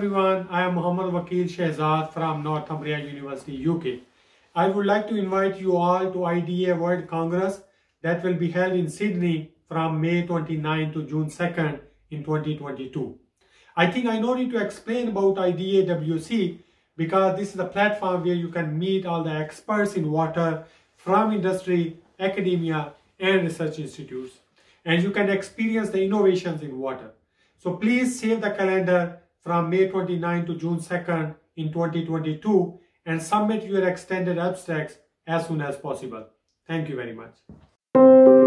Wakil Shahzad from Northumbria University, UK. I would like to invite you all to IDA World Congress that will be held in Sydney from May 29 to June 2nd in 2022. I think I no need to explain about IDAWC because this is a platform where you can meet all the experts in water from industry, academia, and research institutes. And you can experience the innovations in water. So please save the calendar from May 29 to June 2nd in 2022 and submit your extended abstracts as soon as possible. Thank you very much.